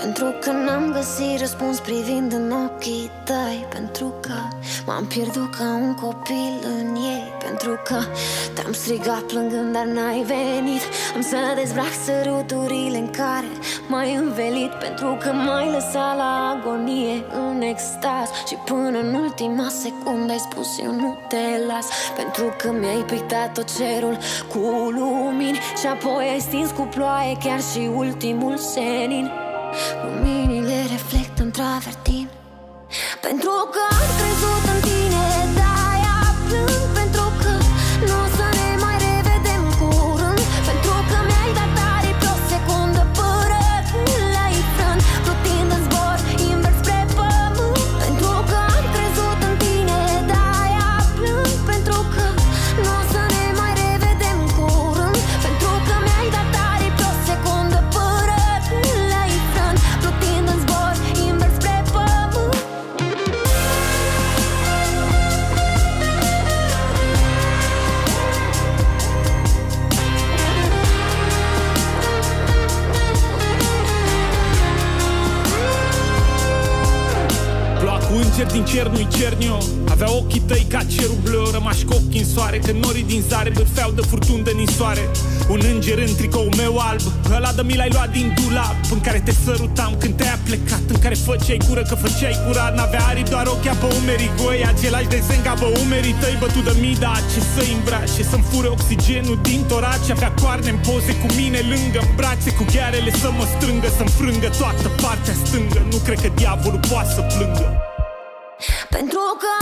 Pentru că n-am găsit răspuns privind în ochii tăi. Pentru că m-am pierdut ca un copil în ei. Pentru că te-am strigat plângând, dar n-ai venit. Am să dezbrac săruturile în care m-ai învelit. Pentru că m-ai lăsat la agonie în extaz. Și până în ultima secundă ai spus eu nu te las. Pentru că mi-ai pictat tot cerul cu lumini. Și apoi ai stins cu ploaie chiar și ultimul senin Luminile reflectă în travertin Pentru că înger din cer, nu-i cernio Avea ochii tăi ca cerul bleu Rămași cu ochii în soare Că norii din zare bârfeau de furtun de nisoare Un înger în tricou meu alb Ăla de mi l-ai luat din dulap În care te sărutam când te-ai plecat În care făceai cură că făceai curat N-avea aripi doar ochia pe umerii goi Același desen ca pe umerii tăi Bătut de mii, da ce să-i îmbrace Să-mi fure oxigenul din torace Avea coarne în poze cu mine lângă în brațe Cu ghearele să mă strângă Să-mi frângă toată partea stângă. Nu cred că diavolul poate să plângă Pentru că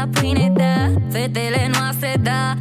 la pâine, da Fetele noastre, da,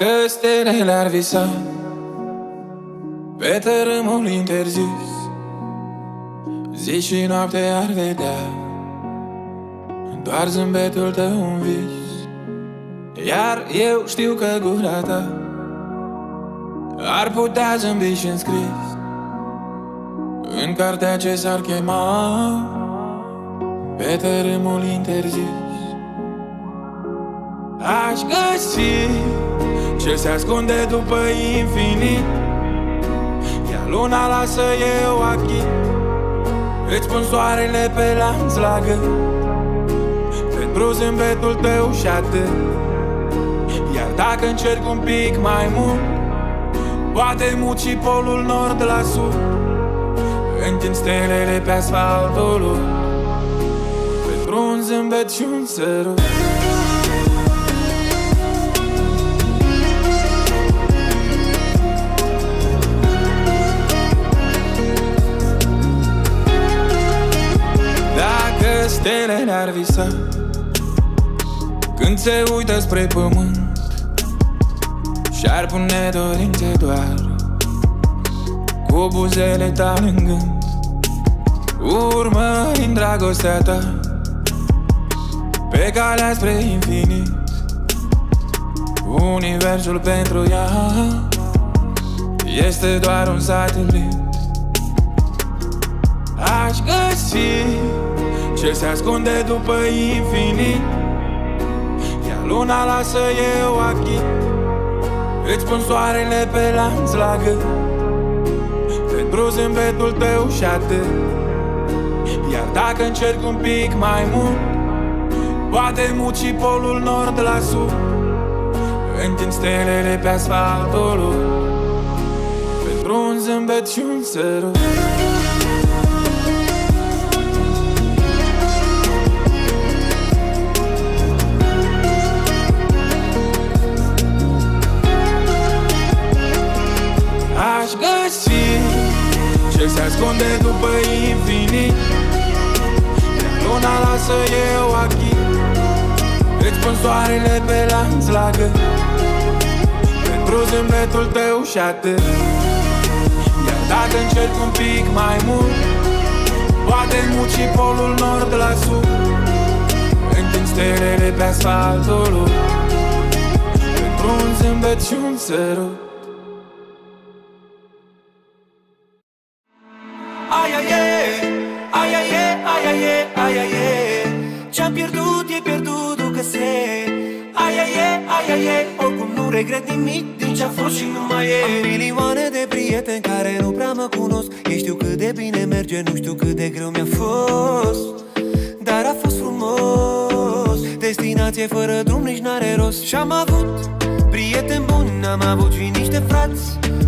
Dacă stelele ar visa Pe tărâmul interzis Zi și noapte ar vedea Doar zâmbetul tău un vis. Iar eu știu că gura ta Ar putea zâmbi și înscris În cartea ce s-ar chema Pe tărâmul interzis. Aș găsi ce se ascunde după infinit? Iar luna lasă eu achit Îți pun soarele pe lanț la gât. Pentru zâmbetul tău și atât. Iar dacă încerc un pic mai mult Poate muci și polul nord la sud. Întind stelele pe asfaltul Pentru un zâmbet și un sărut stelele ar visa. Când se uită spre pământ Și-ar pune dorințe doar Cu buzele tale în gând Urmărind dragostea ta Pe calea spre infinit. Universul pentru ea Este doar un satelit. Aș găsi ce se ascunde după infinit. Iar luna lasă eu achit Îți pun soarele pe lanț la gât. Pentru zâmbetul tău și atât. Iar dacă încerc un pic mai mult Poate mut și polul nord la sud. Întind stelele pe asfaltul Pentru un zâmbet și un sărut Ce se ascunde după infinit. Luna lasă eu achit. Îți pun soarele pe lanț la gât. Pentru zâmbetul tău și atât. Iar dacă încerc un pic mai mult Poate muci polul nord la sud. Întind stelele pe asfaltul Pentru un zâmbet și un sărut regret nimic din ce-a fost și nu mai e Am milioane de prieteni care nu prea mă cunosc Ei știu cât de bine merge, nu știu cât de greu mi-a fost Dar a fost frumos Destinație fără drum nici n-are rost Și-am avut prieteni buni, am avut și niște frați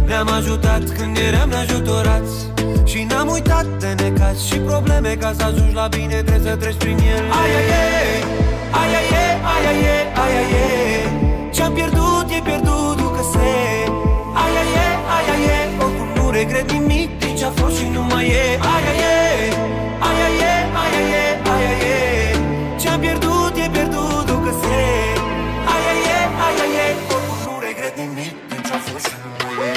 Ne-am ajutat când eram neajutorați și n-am uitat de necaz și probleme Ca să ajungi la bine trebuie să treci prin ele Ai, ai, ai, ai, ai, ai, ai, ai, ai, Ce-am pierdut e pierdut, regret nimic din ce-a fost și nu mai e. Aia e, aia e, aia e, aia e. Ce-am pierdut e pierdut, o se Aia e, aia e, oricum nu regret nimic din ce-a fost și nu mai e.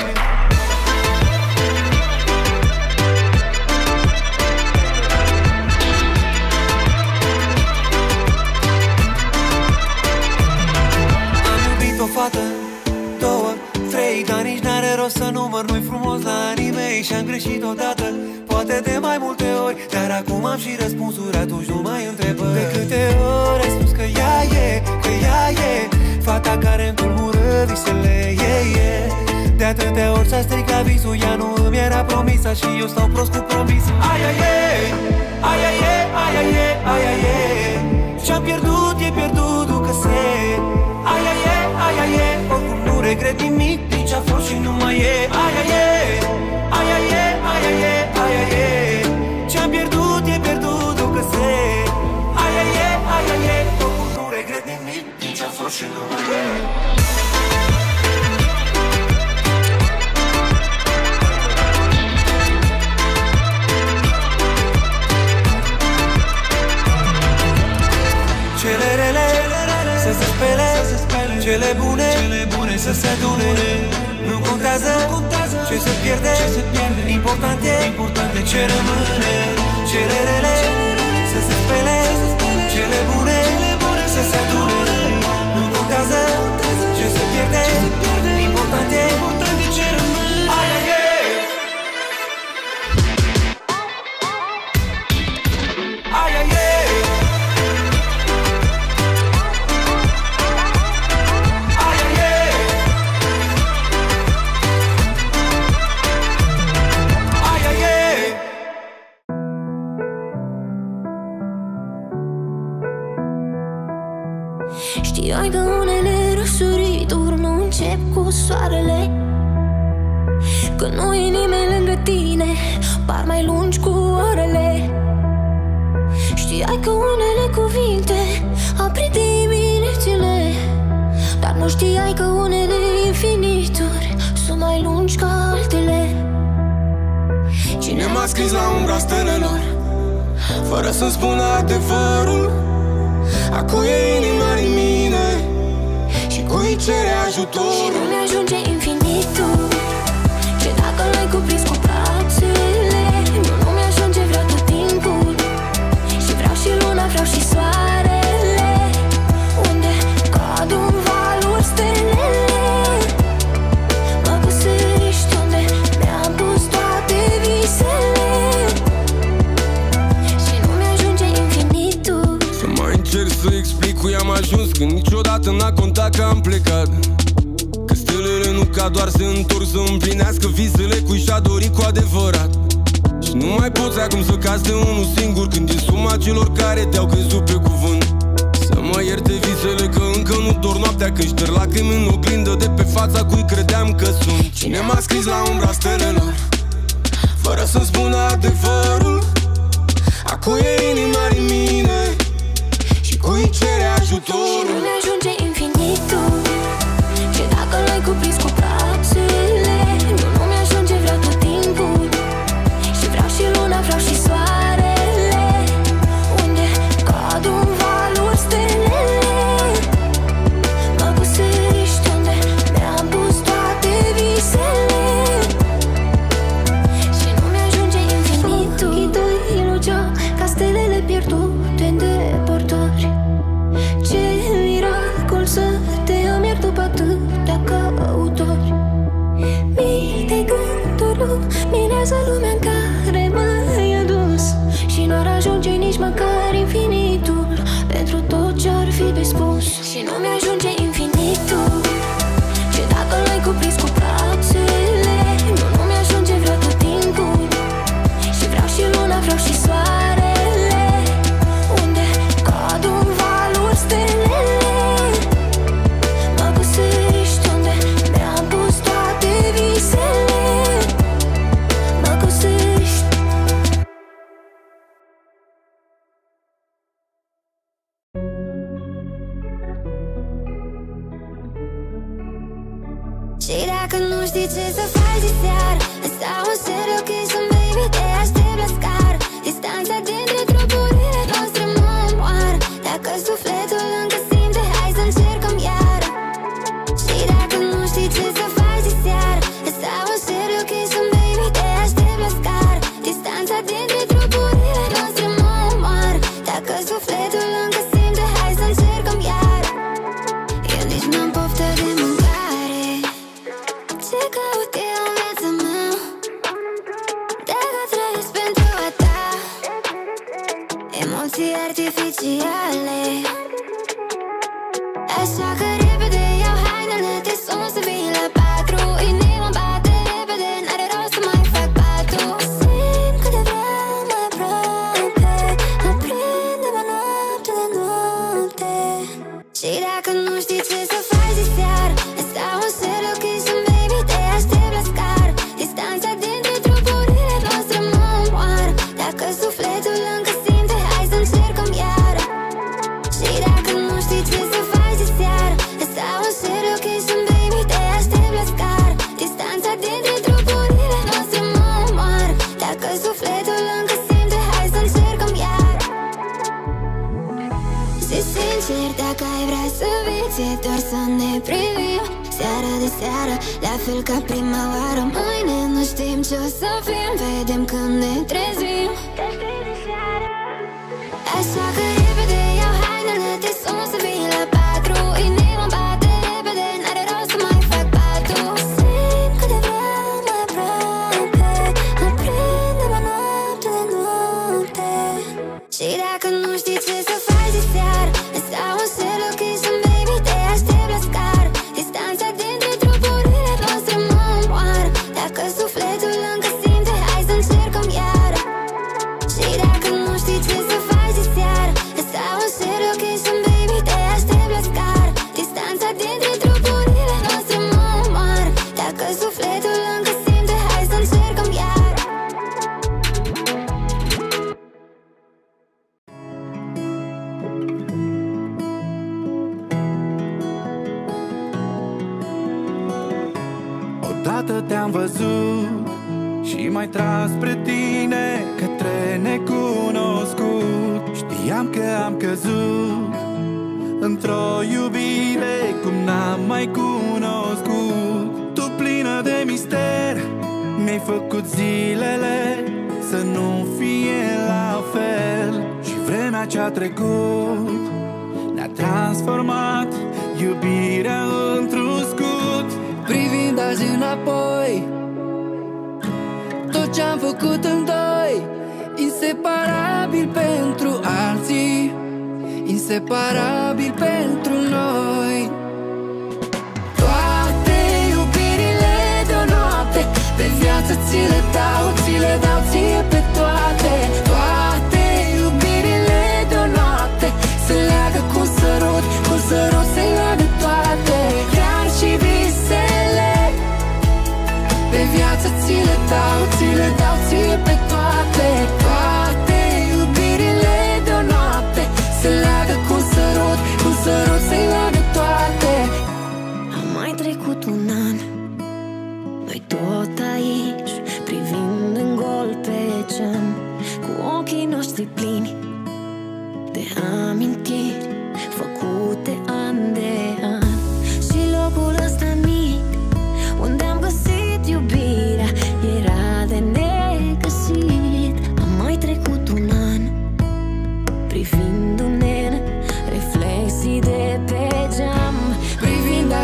Am iubit o fată, două, trei, dar nici n-are rost să număr, nu-i frumos la mei și-am greșit odată Poate de mai multe ori Dar acum am și răspunsuri Atunci nu mai întrebă De câte ori ai spus că ea e Că ea e Fata care îmi tulbură visele e, e. De atâtea ori s-a stricat visul Ea nu îmi era promisă Și eu stau prost cu promisul Ai, ai, ai, ai, ai, ai, ai, ai, ai, ai Ce-am pierdut e pierdut, că se. Ai, ai, ai, ai, ai, oricum nu regret nimic Din ce-a fost și nu mai e. Ai, ai, ai, Din ce-a fost și nu mai e Celerele să se spele Cele bune, cele bune să se adune Nu contează, nu contează ce se pierde, ce se pierde. Important e, important e ce rămâne Cele rele, să se spele Cele bune,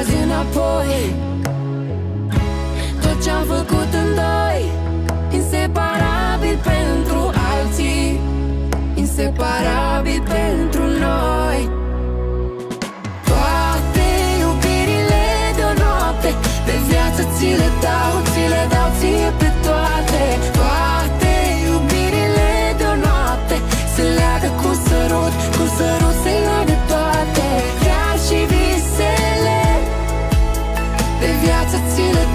azi înapoi. Tot ce-am făcut în doi Inseparabil pentru alții Inseparabil pentru noi. Toate iubirile de o noapte De viață ți le dau.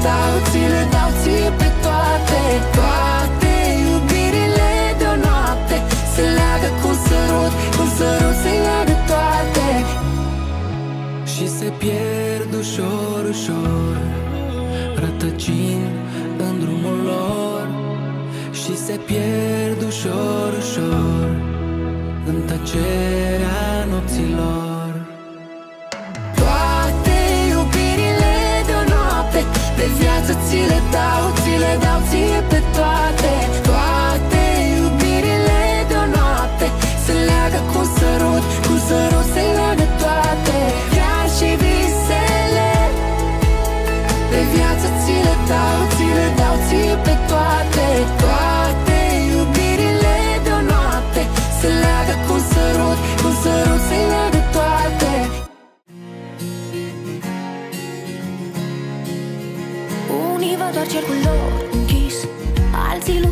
dau, ți le dau ție pe toate Toate iubirile de o noapte. Se leagă cu un sărut, cu un sărut se leagă toate. Și se pierd ușor, ușor Rătăcind în drumul lor. Și se pierd ușor, ușor În tăcerea nopților. till it dies.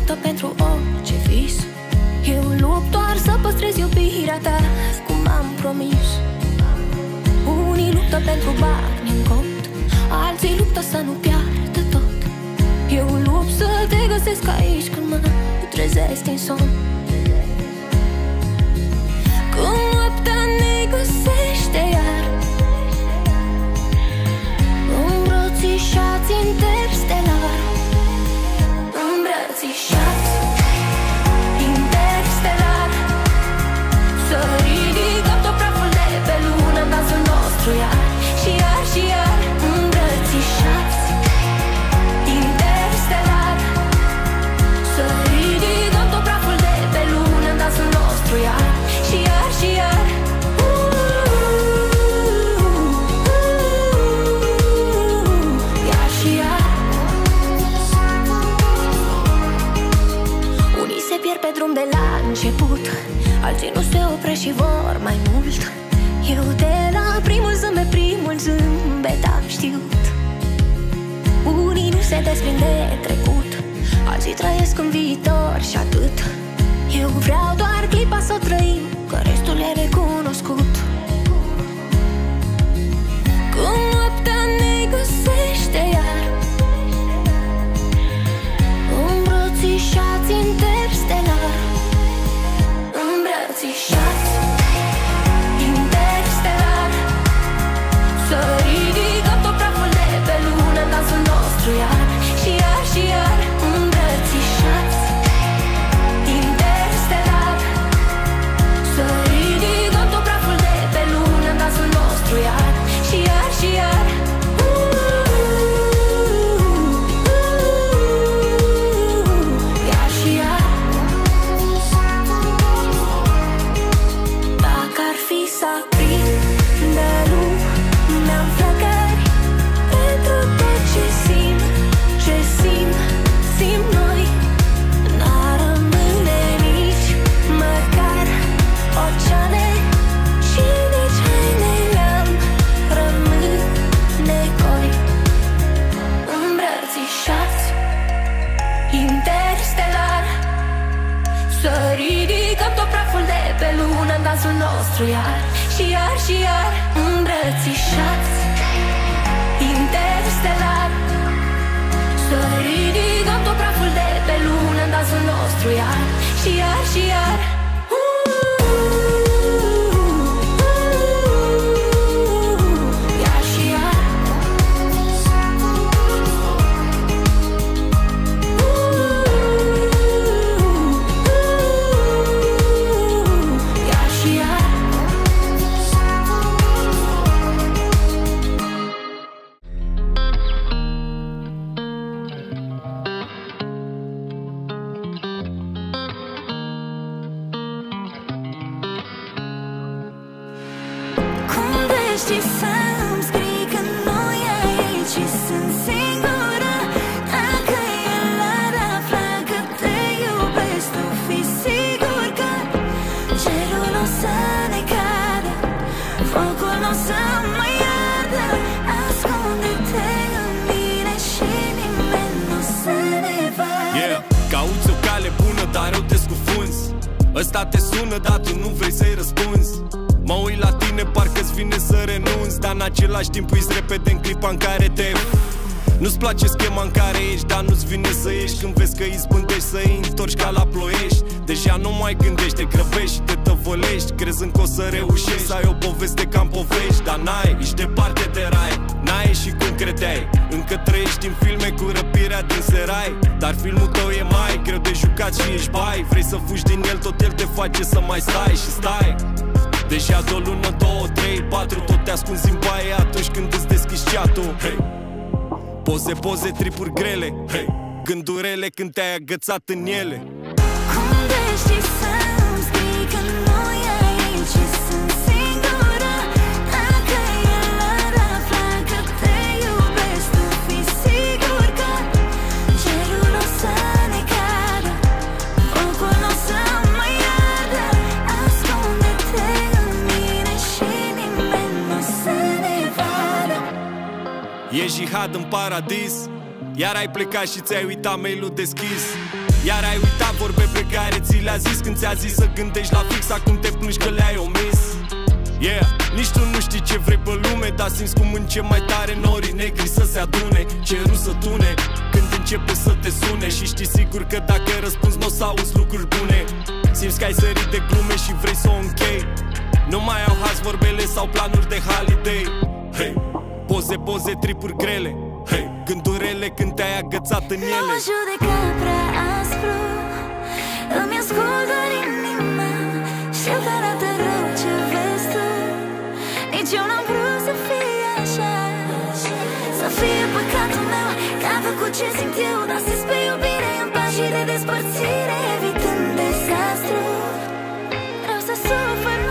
luptă pentru orice vis. Eu lupt doar să păstrez iubirea ta Cum am promis. Unii luptă pentru bani în cont Alții luptă să nu piardă tot. Eu lupt să te găsesc aici Când mă trezesc din somn. Când noaptea ne găsește iar Îmbrățișați interstelar să ridicăm tot praful de pe lună Dansul început. Alții nu se opresc și vor mai mult. Eu de la primul zâmbet, primul zâmbet am știut. Unii nu se desprind de trecut Alții trăiesc în viitor și atât. Eu vreau doar clipa să o trăim Că restul e recunoscut. Cum noaptea ne găsește iar Îmbrățișați interstelar Să ridicăm tot praful de pe lună în dansul nostru iar Și iar și iar îmbrățișați interstelar Să ridicăm tot praful de pe lună în dansul nostru iar Și iar și iar Iar și iar Dacă ar fi să dansul nostru iar Și iar și iar îmbrățișați Interstelar. Să ridicăm tot praful de pe lună în dansul nostru iar Și iar și iar Iar face să mai stai și stai Deja de o lună, două, trei, patru Tot te ascunzi în baie atunci când îți deschizi chat-ul hey. Poze, poze, tripuri grele hey. Gândurele când te-ai agățat în ele Cum dești jihad în paradis. Iar ai plecat și ți-ai uitat mail-ul deschis. Iar ai uitat vorbe pe care ți le-a zis Când ți-a zis să gândești la fix Acum te plângi că le-ai omis. Yeah, nici tu nu știi ce vrei pe lume Dar simți cum încep mai tare norii negri să se adune. Cerul să tune când începe să te sune Și știi sigur că dacă răspunzi n-o să auzi lucruri bune. Simți că ai sărit de glume și vrei să o închei. Nu mai au haz vorbele sau planuri de holiday. Hey, poze, poze, tripuri grele. Hey, gândurele când te-ai agățat în Nu ele. Mă judeca prea aspru Îmi ascult doar inima Știu că arată rău ce vezi tu Nici eu n-am vrut să fie așa Să fie păcatul meu Că am făcut ce simt eu Dar să pe iubire în pași de despărțire Evitând dezastru Vreau să sufăr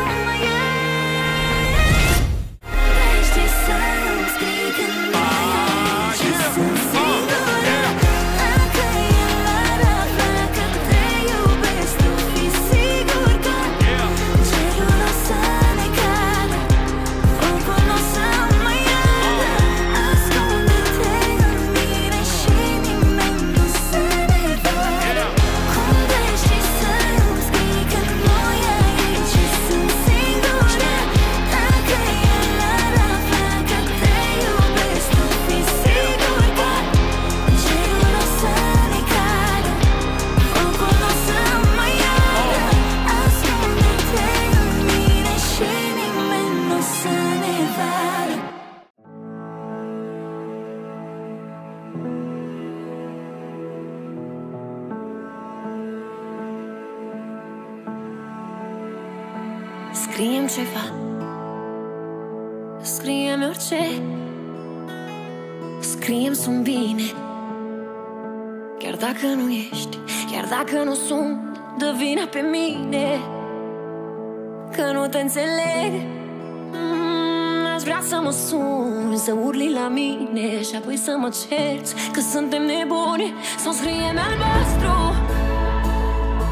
să mă cerți Că suntem nebuni Sau scriem albastru.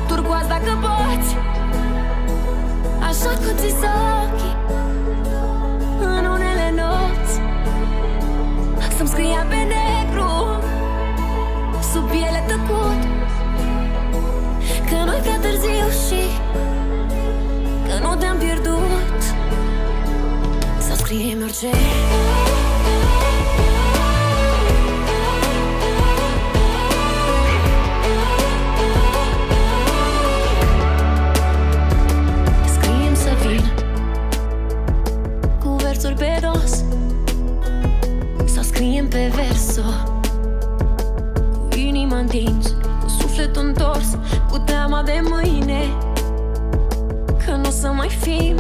Turcoaz dacă poți Așa că ți ochii În unele nopți. Să-mi scria pe negru Sub piele tăcut Că nu-i prea târziu și Că nu te-am pierdut. Să scriem orice Cu teama de mâine Că nu o să mai fim.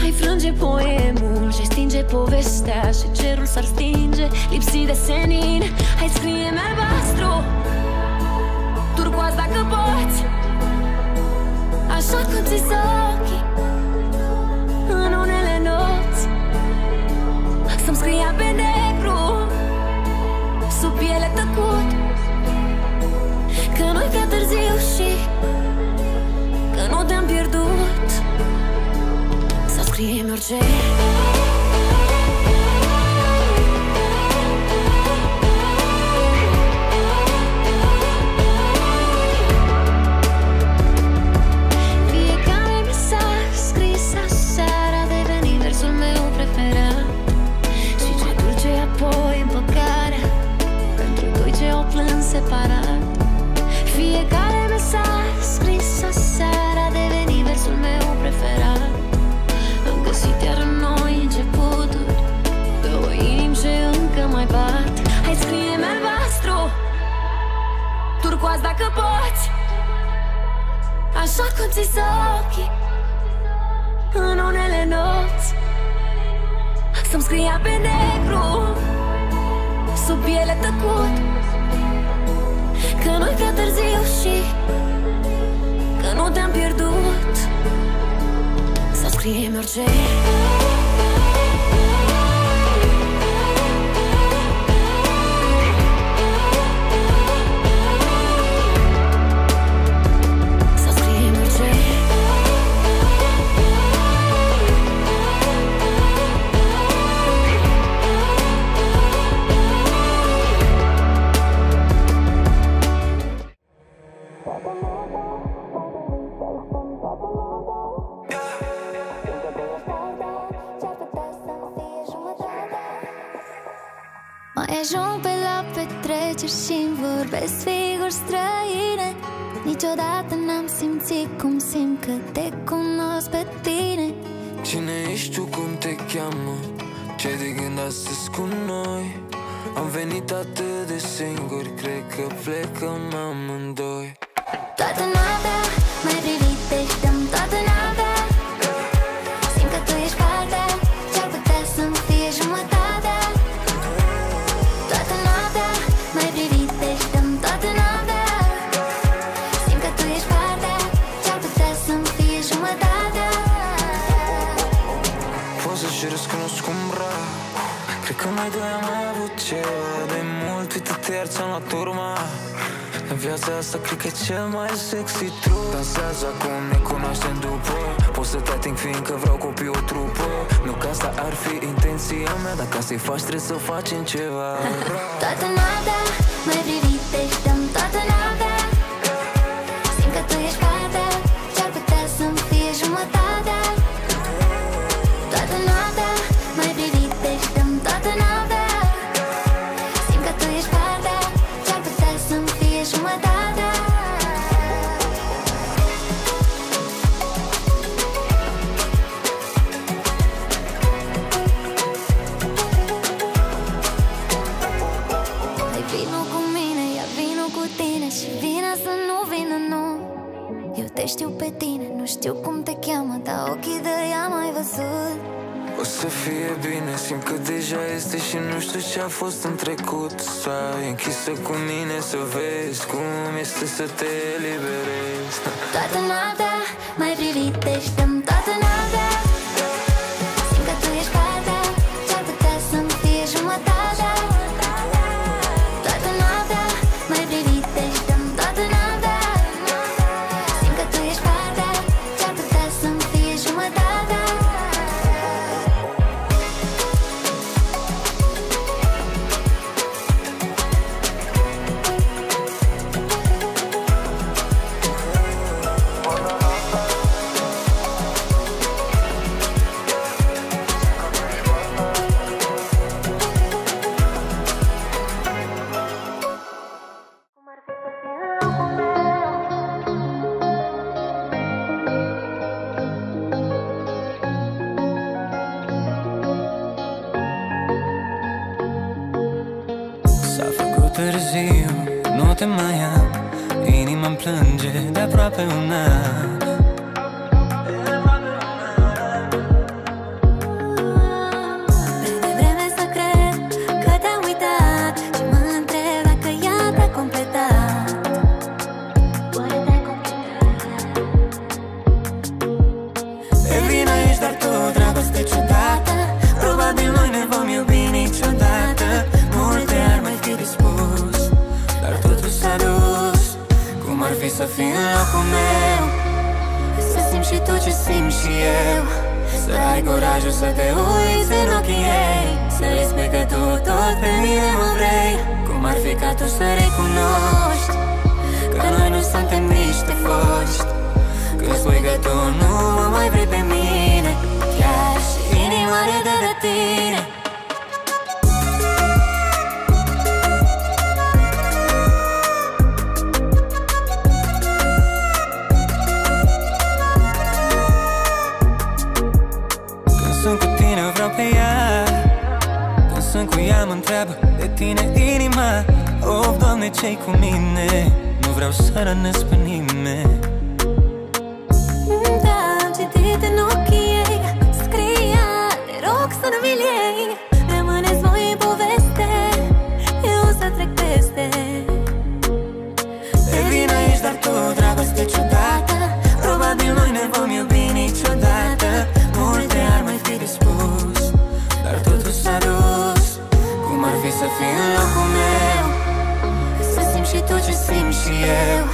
Hai frânge poemul Și stinge povestea Și cerul s-ar stinge Lipsit de senin. Hai scrie albastru Turcoaz dacă poți Așa că ți ochii În unele nopți. Să-mi scria pe negru Sub piele tăcut Că nu-i prea târziu și Că nu te-am pierdut. Să scriem orice dacă poți. Așa cum ți ochii În unele nopți. Să-mi scria pe negru Sub piele tăcut. Că nu-i prea târziu și Că nu te-am pierdut. Să scriem orice atât de singur, cred că plecăm amândoi cel mai sexy trup. Dansează acum, ne cunoaștem după. Pot să te ating fiindcă vreau copii o trupă. Nu că asta ar fi intenția mea Dacă să-i faci trebuie să facem ceva. Toată noaptea mai cum este să te eliberezi? Toată noaptea să fii în locul meu. Să simți și tu ce simt și eu. Să ai curajul să te uiți în ochii ei. Să-i spui că tu tot pe mine mă vrei. Cum ar fi ca tu să recunoști Că noi nu suntem niște foști. Când spui că tu nu mă mai vrei pe mine. Chiar și inima râde de tine tine inima. Of, Doamne, ce-i cu mine? Nu vreau să rănesc pe nimeni. Da, am citit în ochii ei Scria, te rog să nu mi-l eu.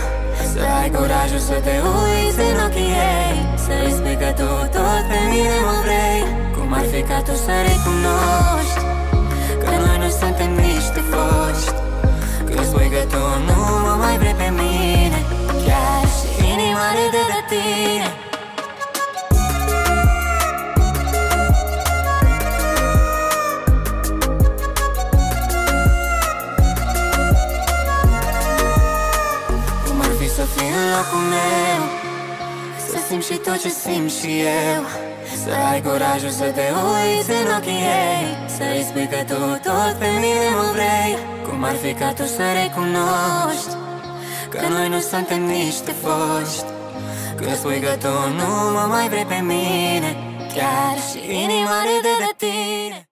Să ai curajul să te uiți în ochii ei. Să-i spui că tu tot pe mine mă vrei. Cum ar fi ca tu să recunoști Că noi nu suntem niște foști. Când spui că tu nu mă mai vrei pe mine. Chiar și inima râde de tine simți și tu ce simt și eu. Să ai curajul să te uiți în ochii ei Să-i spui că tu tot pe mine mă vrei. Cum ar fi ca tu să recunoști Că noi nu suntem niște foști? Când spui că tu nu mă mai vrei pe mine Chiar și inima râde de tine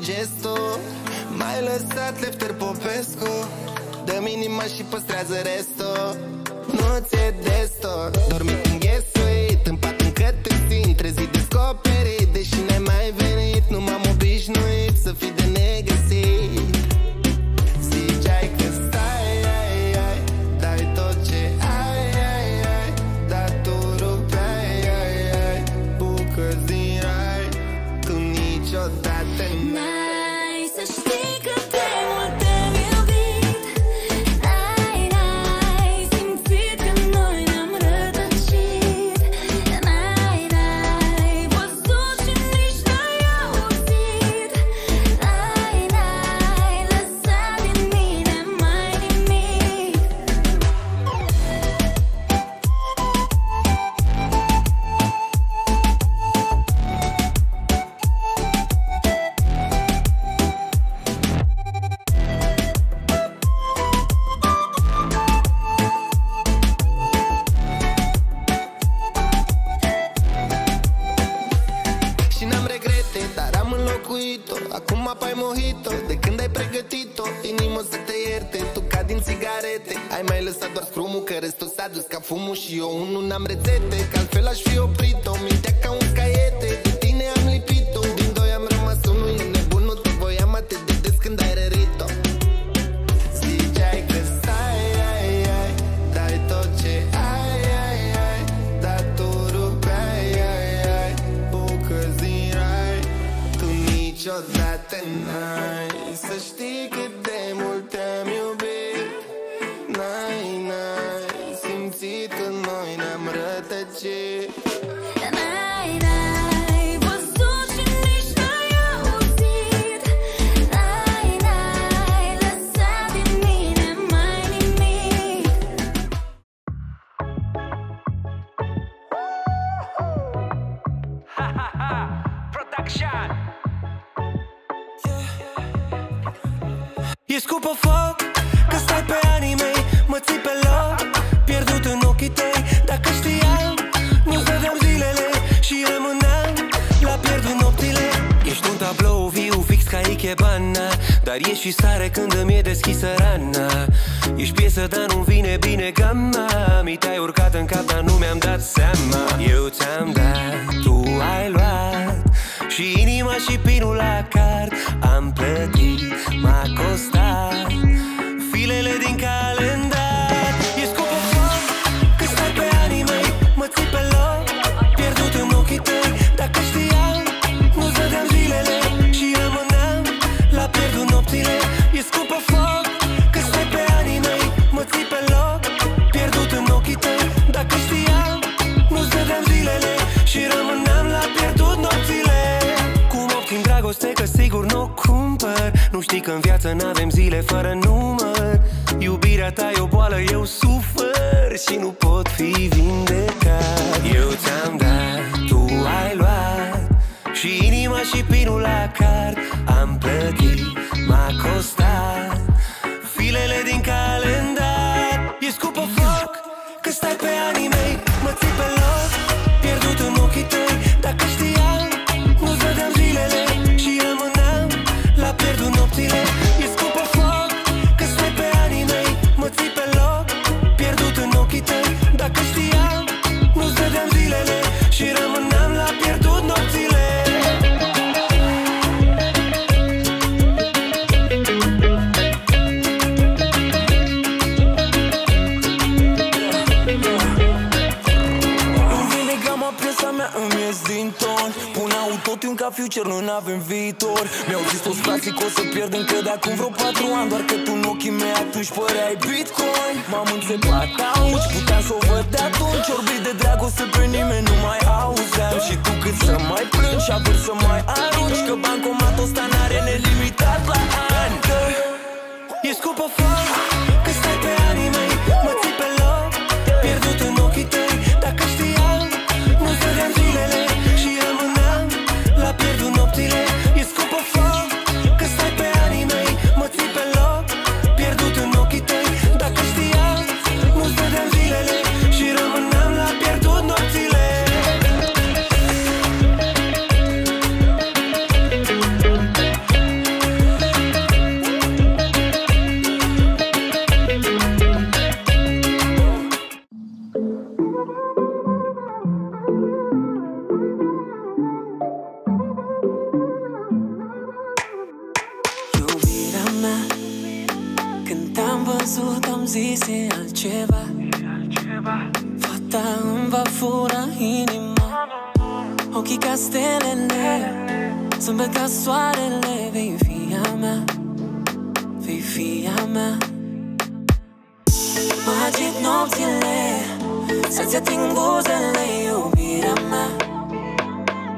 de zis e altceva. Fata îmi va fura inima. Ochii ca stelele Zâmbet ca soarele Vei fi a mea Vei fi a mea. Mă agit nopțile Să-ți ating buzele Iubirea mea.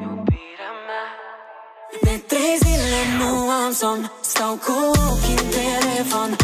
Iubirea mea. De trei zile nu am somn Stau cu ochii în telefon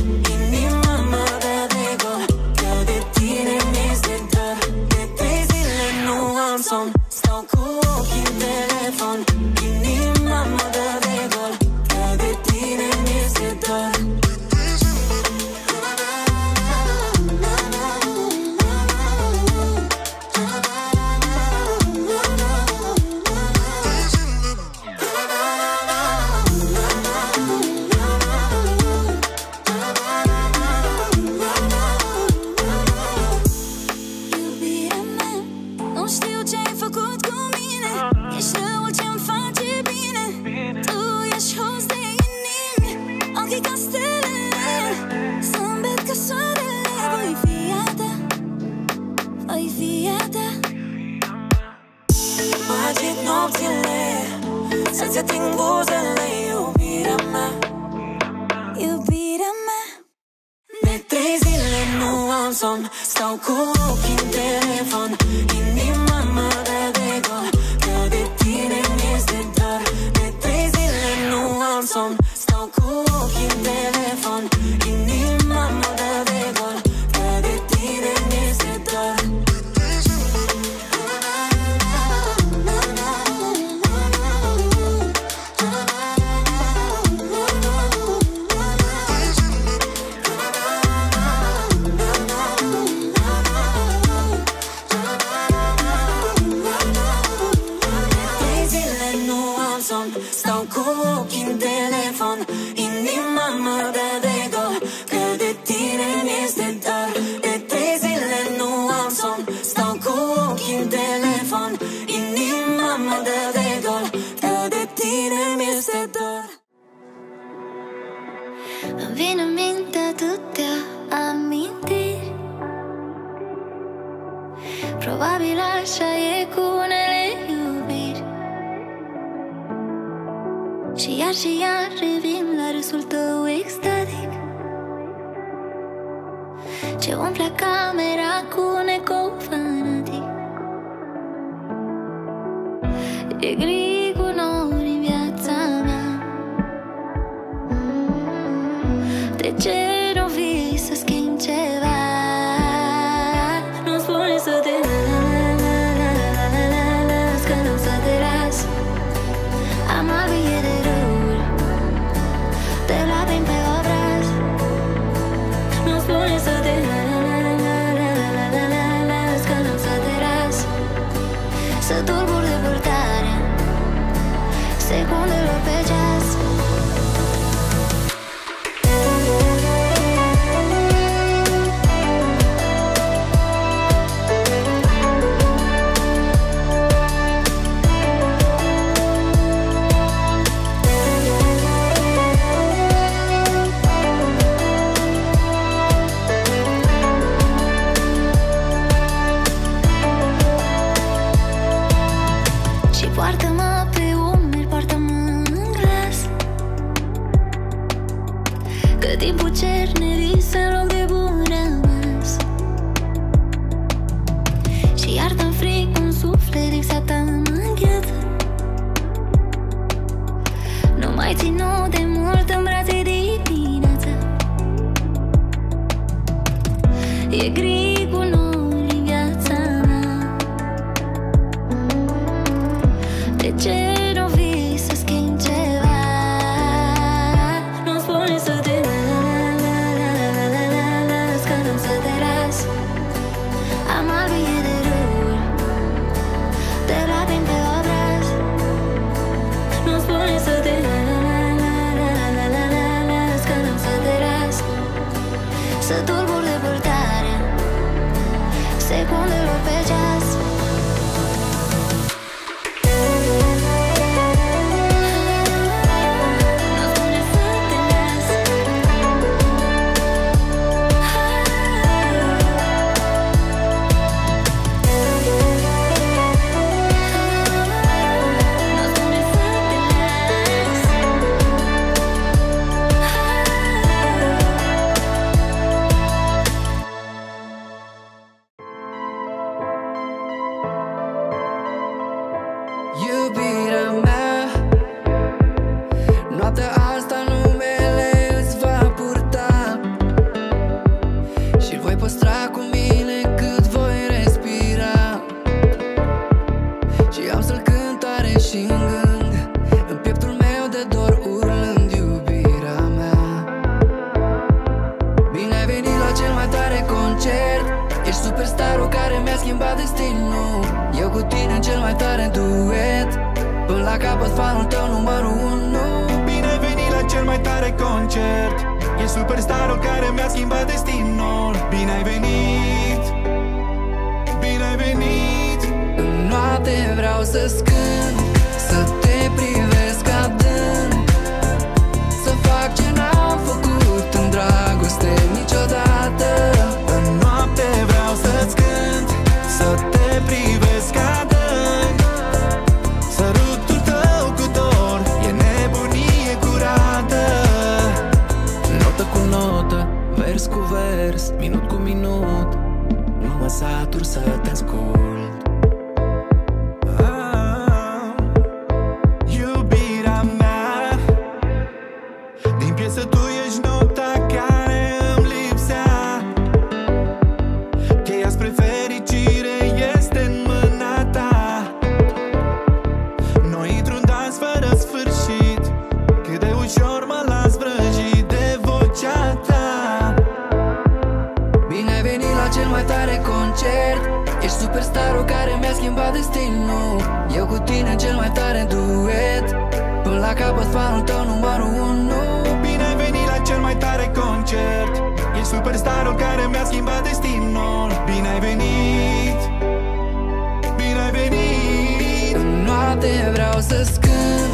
toate vreau să scând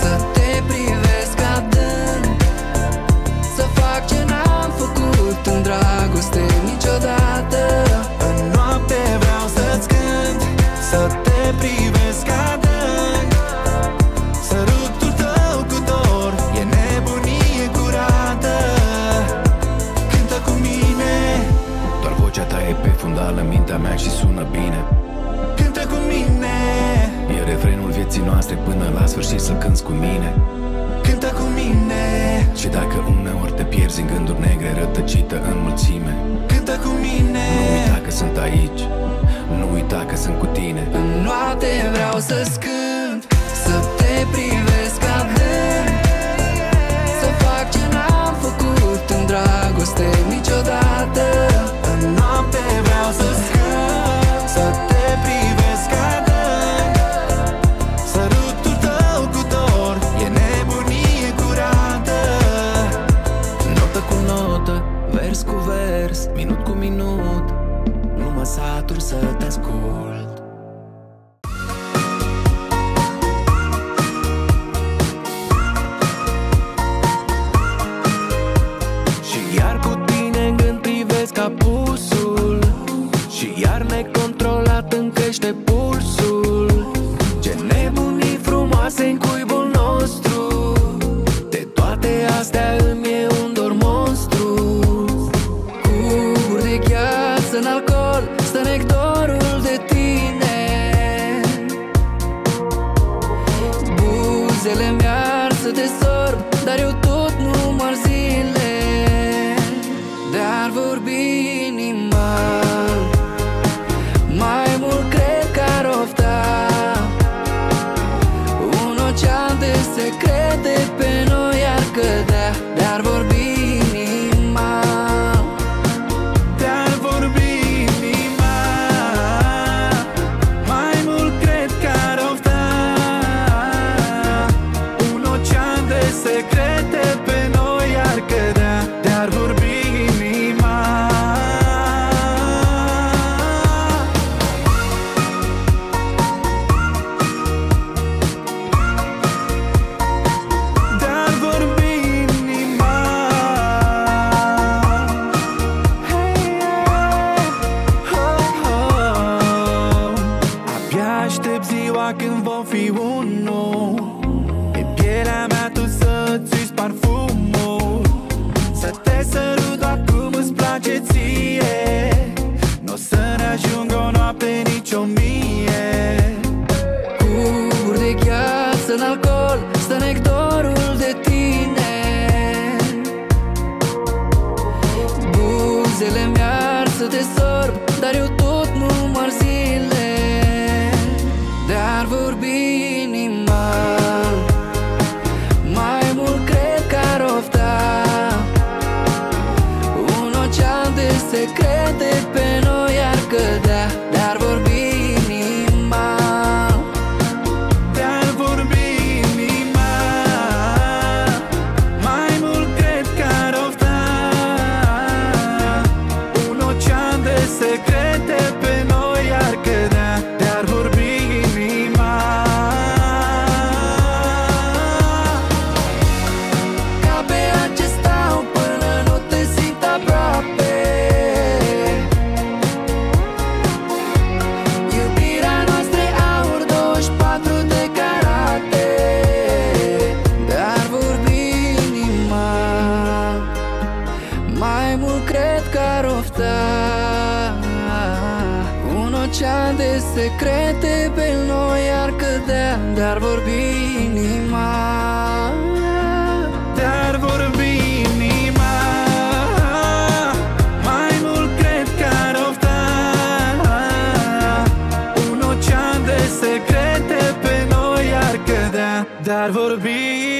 Să te privesc adânc Să fac ce n-am făcut în dragoste niciodată. În noapte vreau să-ți cânt Să vieții noastre Până la sfârșit să cânți cu mine. Cântă cu mine. Și dacă uneori te pierzi în gânduri negre Rătăcită în mulțime. Cântă cu mine. Nu uita că sunt aici. Nu uita că sunt cu tine. În noapte vreau să scânt. Secrete pe noi ar cădea Dar vorbi inima. Dar vorbi inima. Mai mult cred că ar ofta Un ocean de secrete pe noi ar cădea Dar vorbi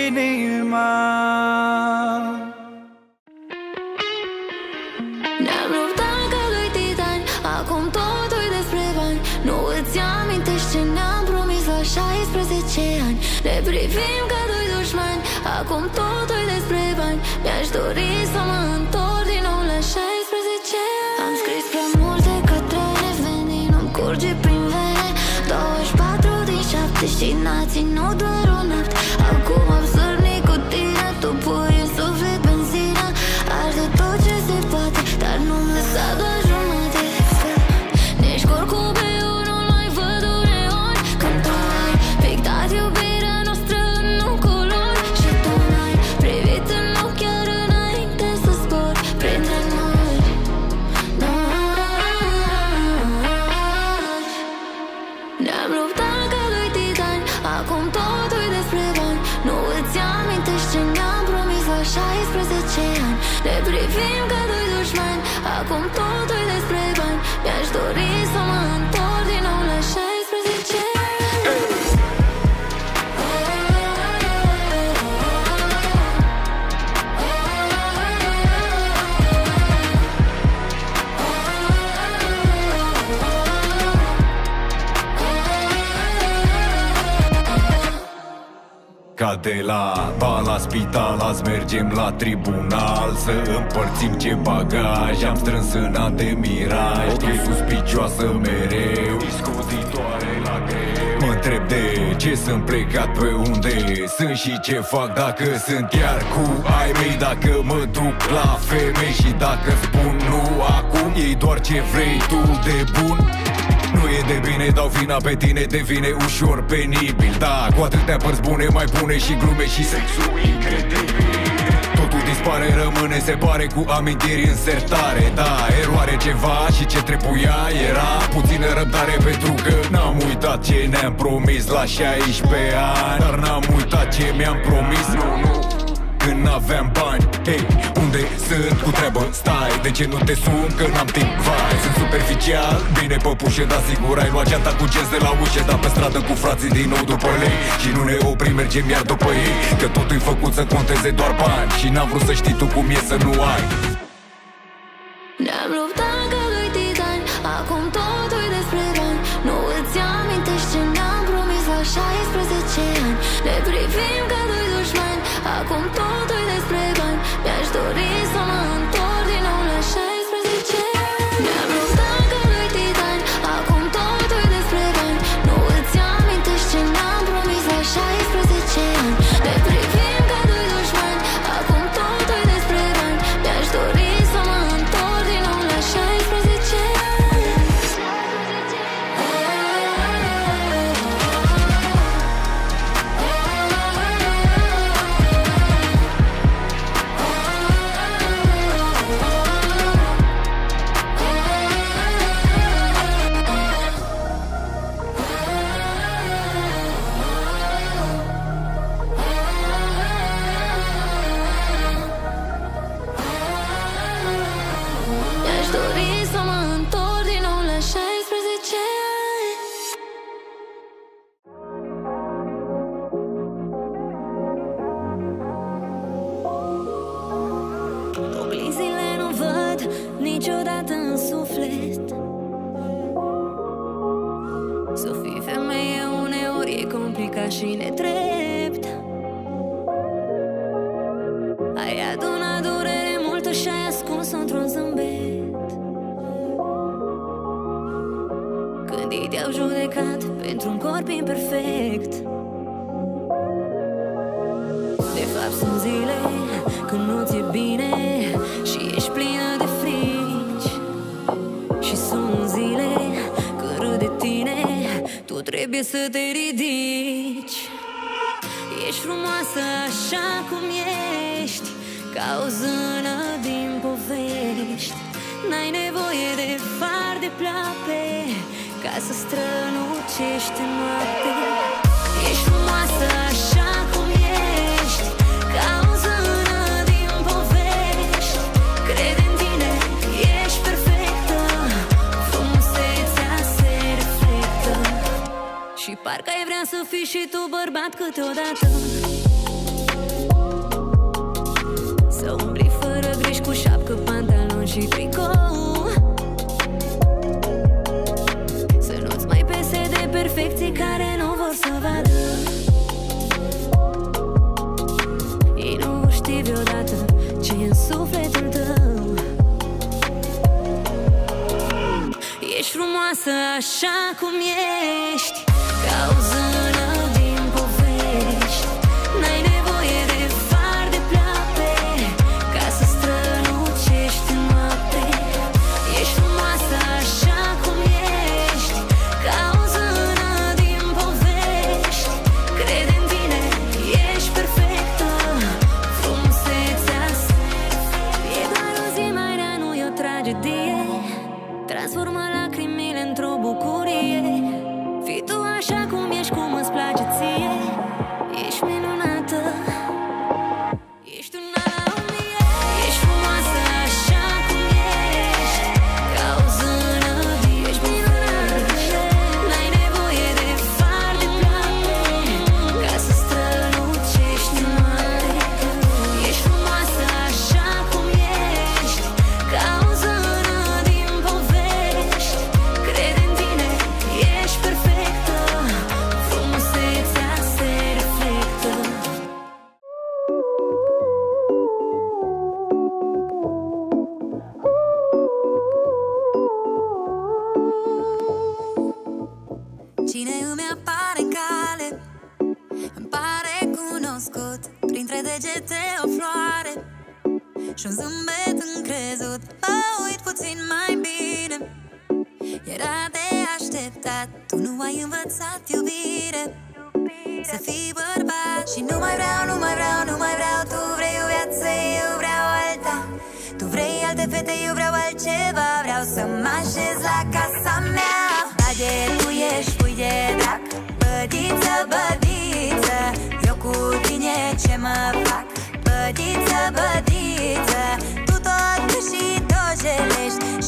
de la bal la spital Azi mergem la tribunal Să împărțim ce bagaj. Am strâns în an de miraj E suspicioasă mereu. Discutitoare la greu. Mă întreb de ce sunt plecat pe unde Sunt și ce fac. Dacă sunt chiar cu ai mei Dacă mă duc la femei Și dacă spun nu acum Ei doar ce vrei tu de bun nu e de bine, dau vina pe tine Devine ușor penibil. Da, cu atâtea părți bune Mai pune și glume și sexul incredibil. Totul dispare, rămâne, se pare Cu amintiri în sertare. Da, eroare ceva și ce trebuia Era puțină răbdare Pentru că n-am uitat ce ne-am promis La 16 ani. Dar n-am uitat ce mi-am promis. Nu, nu când n-aveam bani. Hei, unde sunt cu treabă? Stai, de ce nu te sun? Că n-am timp, vai Sunt superficial, bine păpușe Dar sigur ai luat geanta cu genți de la ușă Dar pe stradă cu frații din nou după lei Și nu ne oprim, mergem iar după ei. Că totul e făcut să conteze doar bani. Și n-am vrut să știi tu cum e să nu ai. Ne-am luptat Cine îmi apare în cale Îmi pare cunoscut Printre degete o floare Și un zâmbet încrezut. Mă uit puțin mai bine Era de așteptat Tu nu ai învățat iubire. Să fii bărbat Și nu mai vreau, nu mai vreau, nu mai vreau Tu vrei o viață, eu vreau alta. Tu vrei alte fete, eu vreau altceva Vreau să mă așez la casa mea. Adieu bădiță. Eu cu tine ce mă fac? Bădiță, bădiță Tu tot și tot jelești.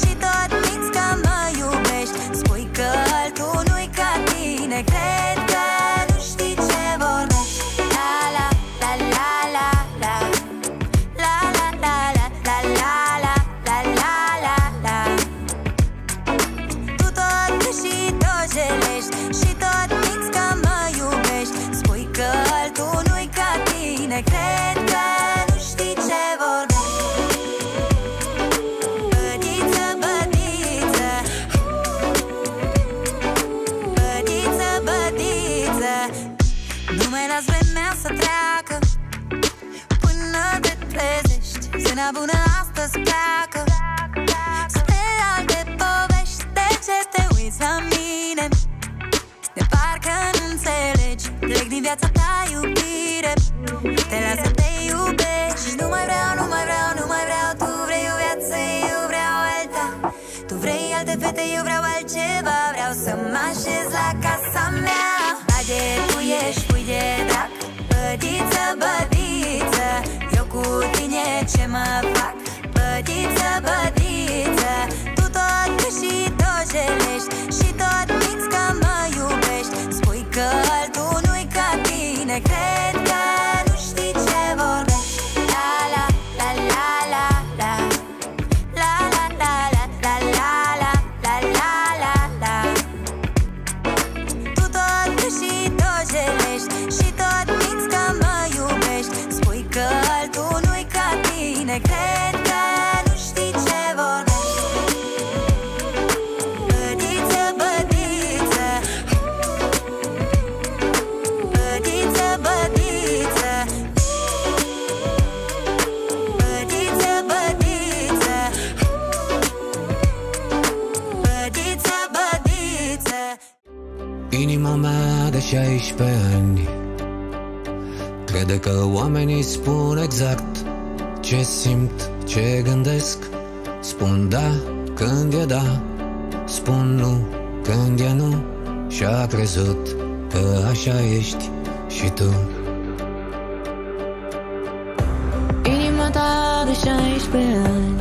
get my motherfucker. Crede că oamenii spun exact ce simt, ce gândesc. Spun da când e da, spun nu când e nu. Și a crezut că așa ești și tu. Inima ta de 16 ani.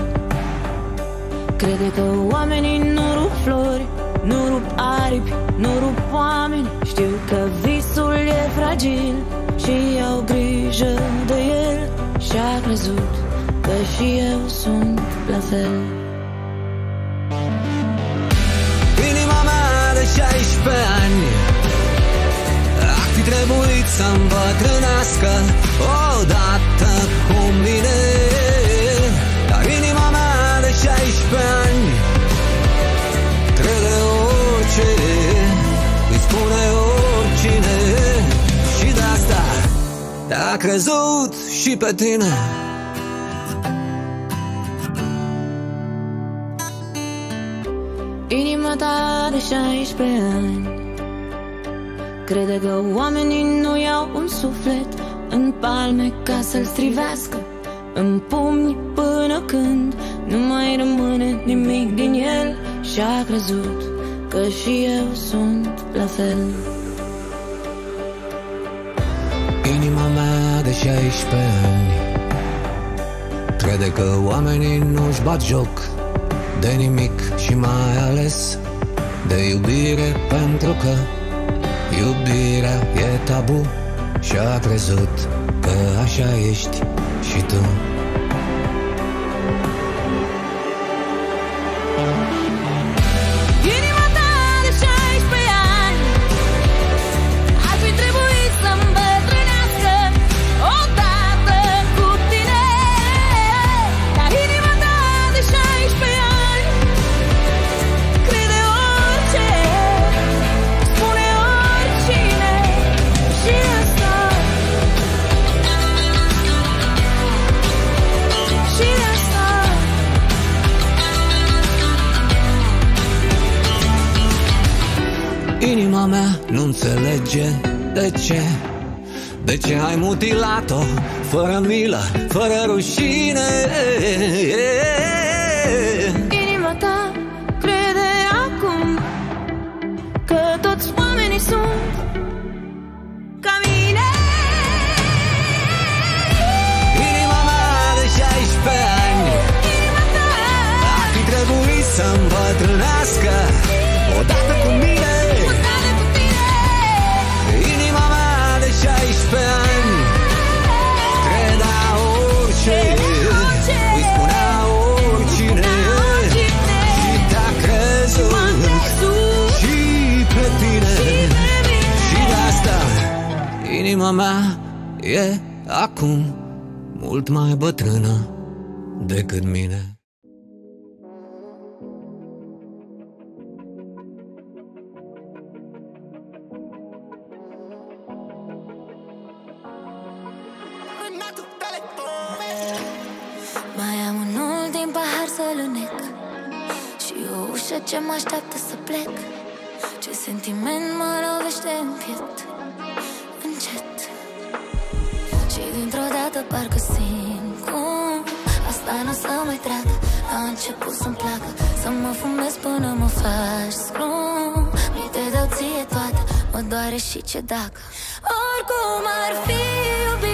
Crede că oamenii nu rup flori Nu rup aripi, nu rup oameni. Știu că visul e fragil. Și au grijă de el. Și-a crezut că și eu sunt la fel. Inima mea de 16 ani. Ar fi trebuit să îmbătrânească Odată cu mine. Dar inima mea de 16 ani. Crede orice Te-a crezut și pe tine. Inima ta de 16 ani. Crede că oamenii nu iau un suflet În palme ca să-l strivească. În pumni până când Nu mai rămâne nimic din el. Și-a crezut că și eu sunt la fel 16 ani. Crede că oamenii nu-și bat joc De nimic și mai ales De iubire pentru că Iubirea e tabu. Și-a crezut că așa ești și tu înțelege de ce? De ce ai mutilat-o fără milă, fără rușine Inima mea e acum Mult mai bătrână decât mine și ce dacă. Oricum ar fi iubirea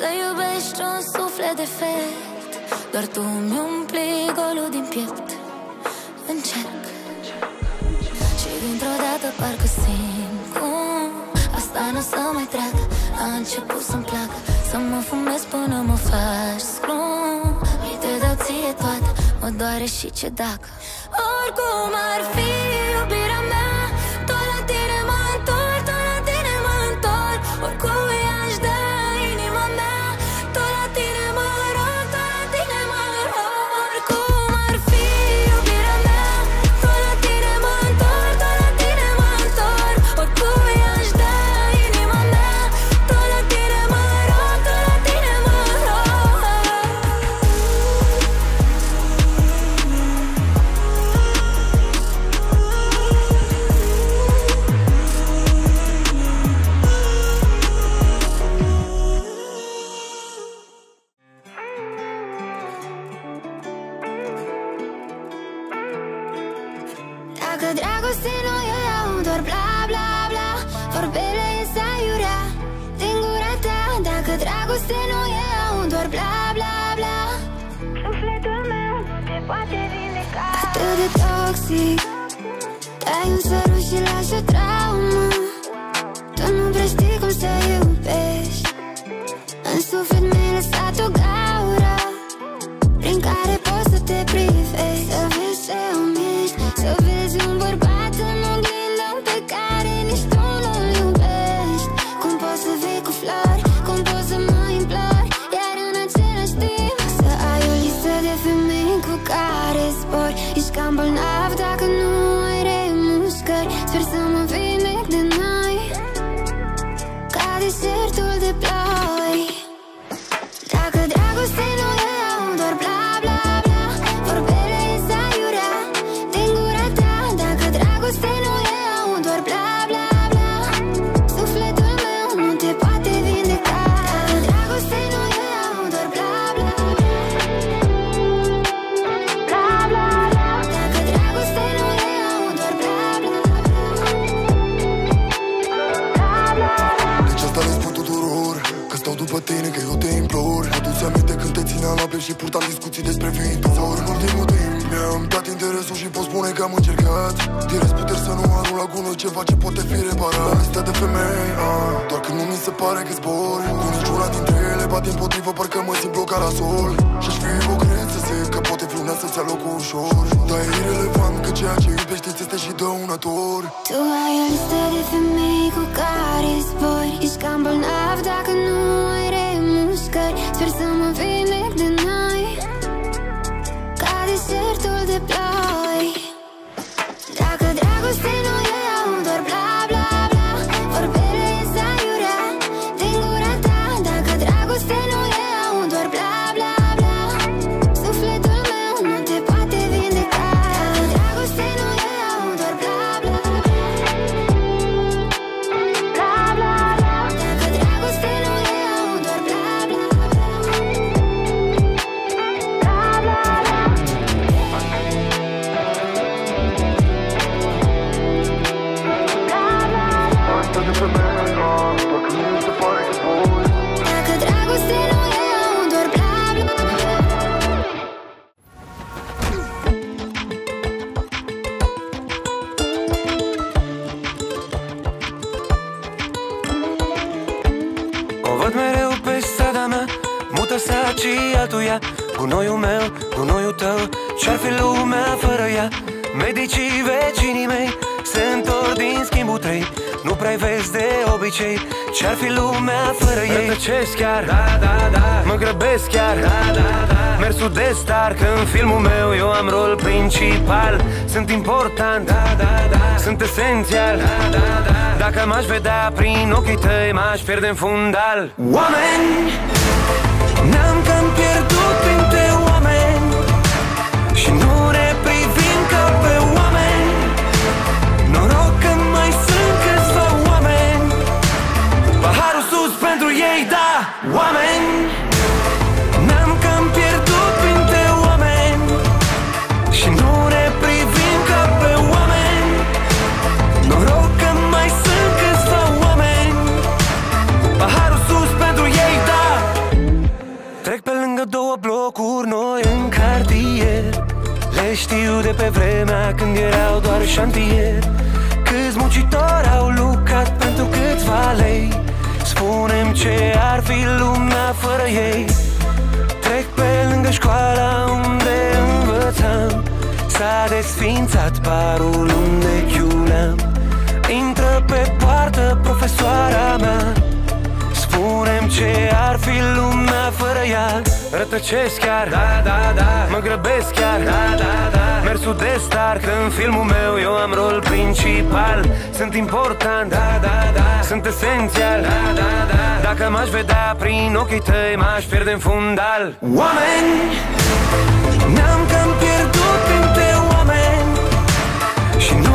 să iubești un suflet defect Doar tu mi umpli golul din piept. Încerc. Și dintr-o dată parcă simt cum Asta nu o să mai treacă A început să-mi placă Să mă fumez până mă faci scrum. Mi te dau ție toată Mă doare și ce dacă. Oricum ar fi iubirea obicei. Ce-ar fi lumea fără ei? Rătăcesc chiar, da, da, da. Mă grăbesc chiar, da, da, da. Mersul de star, că în filmul meu eu am rol principal. Sunt important, da, da, da. Sunt esențial, da, da, da. Dacă m-aș vedea prin ochii tăi M-aș pierde în fundal. Oameni N-am cam vremea când erau doar șantier. Câți muncitori au lucrat pentru câțiva lei? Spunem ce ar fi lumea fără ei. Trec pe lângă școala unde învățam. S-a desfințat barul unde chiuleam. Intră pe poartă profesoara mea. Spunem ce ar fi lumea fără ea. Rătăcesc chiar, da, da, da. Mă grăbesc chiar, da, da, da. Mersul de star, că în filmul meu eu am rol principal. Sunt important, da, da, da. Sunt esențial, da, da, da. Dacă m-aș vedea prin ochii tăi, m-aș pierde în fundal. Oameni, n-am cam pierdut printre oameni. Și nu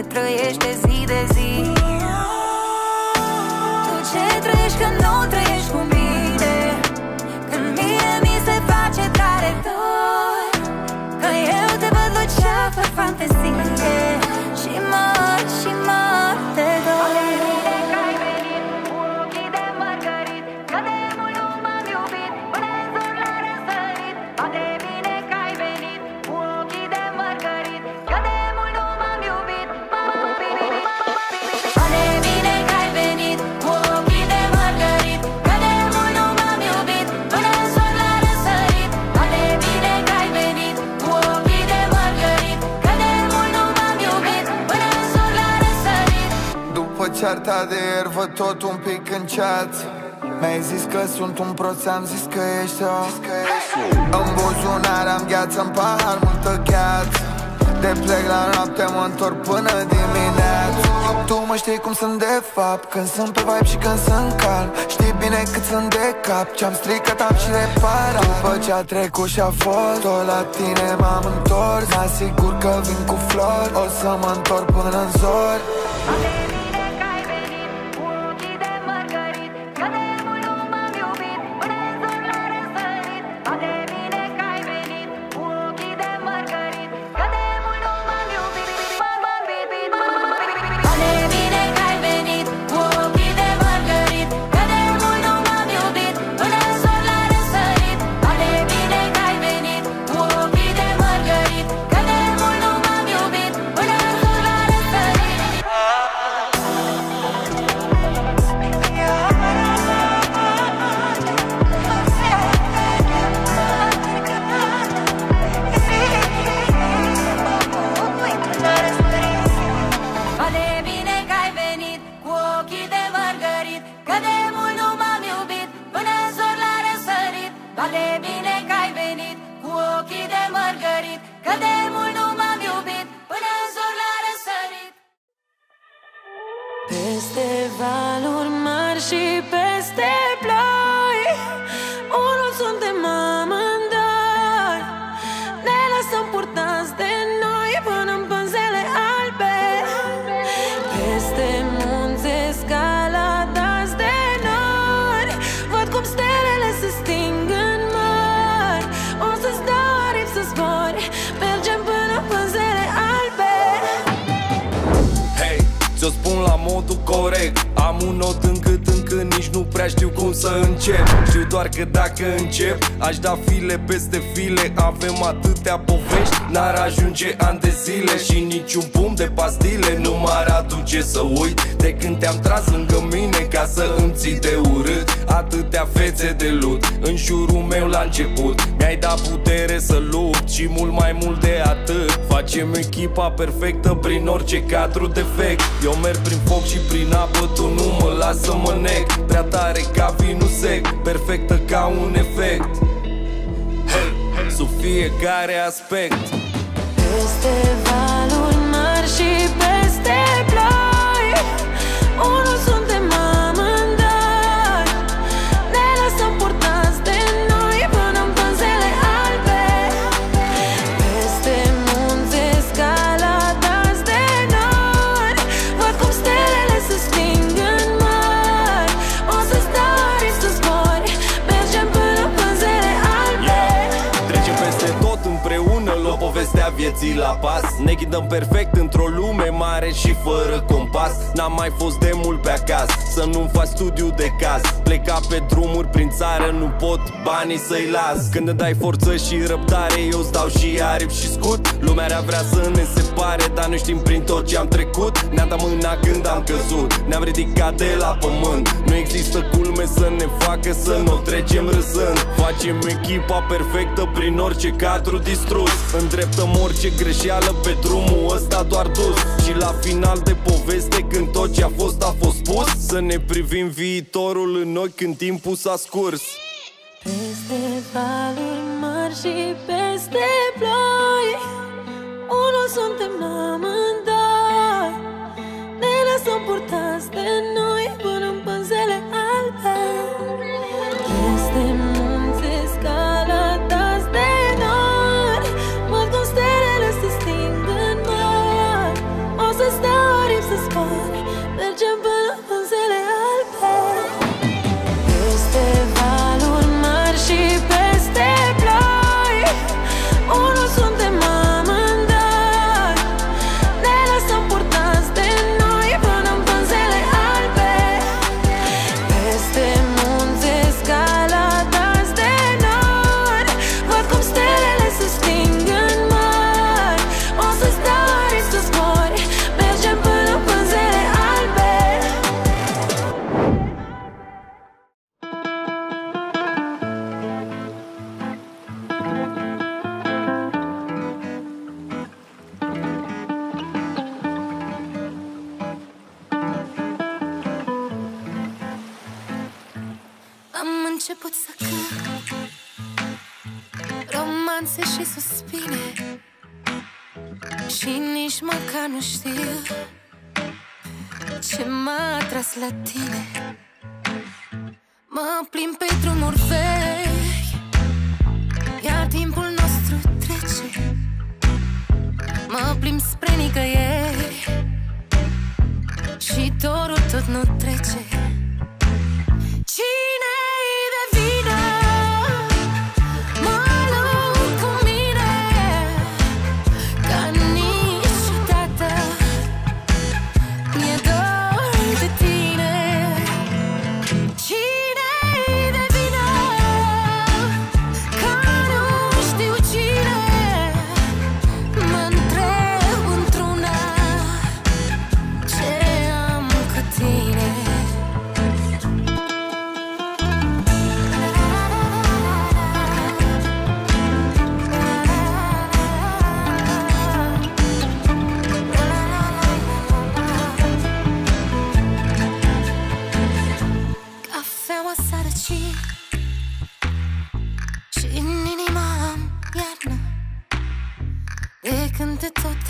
trăiește zi de zi După cearta de ieri văd tot un pic în chat. Mi-ai zis că sunt un prost, am zis că ești o În buzunar am gheață, în pahar multă gheață. De plec la noapte, mă întorc până dimineață. Tu mă știi cum sunt de fapt Când sunt pe vibe și când sunt calm. Știi bine cât sunt de cap Ce-am stricat am și reparat. După ce a trecut și a fost Tot la tine m-am întors. Mă asigur că vin cu flori O să mă întorc până în zori Aș da file peste file Avem atâtea povești N-ar ajunge ani de zile Și niciun pum de pastile Nu m-ar aduce să uit. De când te-am tras lângă mine Ca să îmi ții de urât Atâtea fețe de lut În jurul meu la început. Mi-ai dat putere să lupt Și mult mai mult de atât. Facem echipa perfectă prin orice cadru defect. Eu merg prin foc și prin apă Tu nu mă las să mă nec. Prea tare ca vinul fiecare aspect ghidăm perfect într-o lume mare și fără compas. N-am mai fost de mult pe acasă Să nu faci studiu de caz. Pleca pe drumuri prin țară Nu pot banii să-i las. Când îmi dai forță și răbdare Eu îți dau și aripi și scut. Lumea vrea să ne separe Dar nu știm prin tot ce am trecut Ne-am dat mâna când am căzut Ne-am ridicat de la pământ. Nu există culme să ne facă să nu trecem râzând. Facem echipa perfectă prin orice cadru distrus. Îndreptăm orice greșeală pe drumul ăsta doar dus. Și la final de poveste când tot ce a fost a fost spus Să ne privim viitorul în ochi când timpul s-a scurs. Peste valuri mari și peste ploi Unul suntem amândoi Ne lăsăm nici măcar nu știu Ce m-a atras la tine. Mă plimb pe drumuri vechi Iar timpul nostru trece. Mă plimb spre nicăieri Și dorul tot nu trece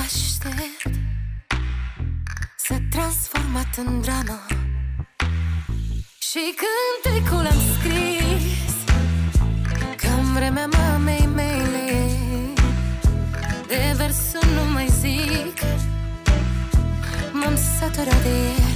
aștept S-a transformat în dramă. Și cântecul am scris Că în vremea mamei mele De versul nu mai zic M-am săturat de ele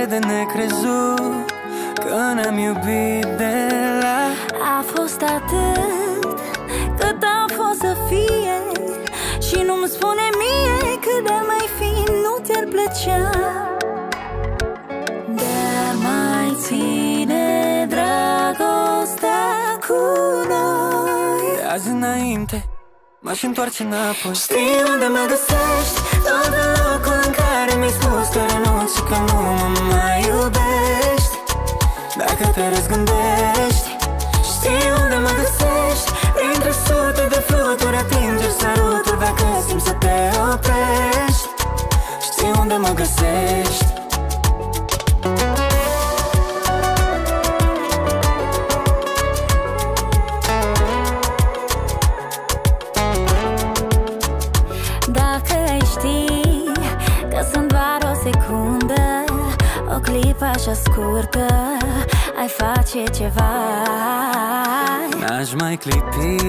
Aproape de necrezut Că ne-am iubit de la A fost atât cât a fost să fie Și nu-mi spune mie cât de mai fi nu ți-ar plăcea. Dar mai ține dragostea cu noi. De azi înainte M-aș întoarce înapoi. Știi unde mă găsești Tot în locul în care mi-ai spus că renunți și că nu mă mai iubești. Dacă te răzgândești Știi unde mă găsești. Printre sute de fluturi atinge săruturi Dacă simți să te oprești. Știi unde mă găsești scurtă Ai face ceva. N-aș mai clipi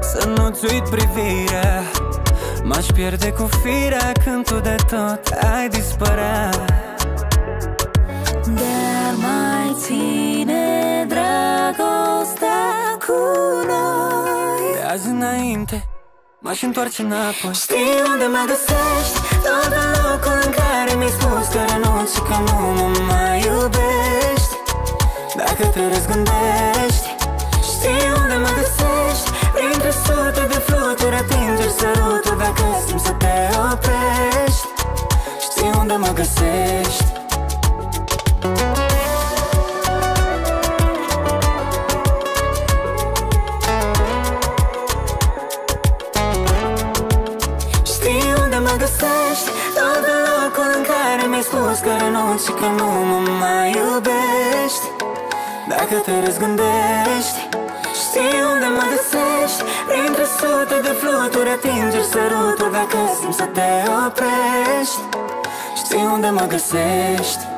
Să nu-ți uit privirea M-aș pierde cu firea Când tu de tot ai dispărea. Dar mai ține dragostea cu noi. De azi înainte M-aș întoarce înapoi. Știi unde mă găsești Tot în locul în care mi-ai spus că renunți și că nu mă mai iubești. Dacă te răzgândești Știi unde mă găsești. Printre sute de fluturi atinge săruturi Dacă simți să te oprești. Știi unde mă găsești părăsești Tot în locul în care mi-ai spus că renunți și că nu mă mai iubești. Dacă te răzgândești Știi unde mă găsești. Printre sute de fluturi atingeri sărutul Dacă simți să te oprești Știi unde mă găsești.